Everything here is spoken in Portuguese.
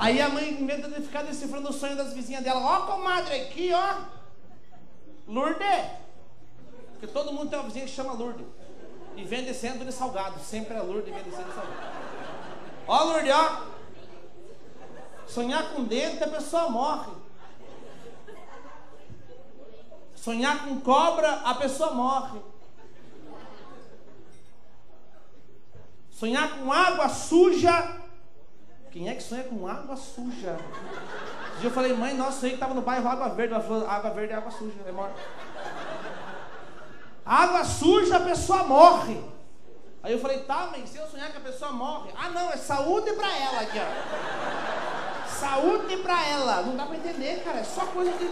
Aí a mãe, vez de ficar decifrando o sonho das vizinhas dela, ó, comadre, aqui, ó. Lourdes. Porque todo mundo tem uma vizinha que chama Lourdes. E vem descendo de salgado. Sempre é Lourdes e vem descendo de salgado. Ó, Lourdes, ó. Sonhar com dente, a pessoa morre. Sonhar com cobra, a pessoa morre. Sonhar com água suja. Quem é que sonha com água suja? Um dia eu falei, mãe, nossa, aí que estava no bairro Água Verde. Ela falou, água verde é água suja, é morta. Água suja, a pessoa morre. Aí eu falei, tá, mãe, se eu sonhar que a pessoa morre. Ah, não, é saúde pra ela aqui, ó. Saúde pra ela. Não dá pra entender, cara. É só coisa de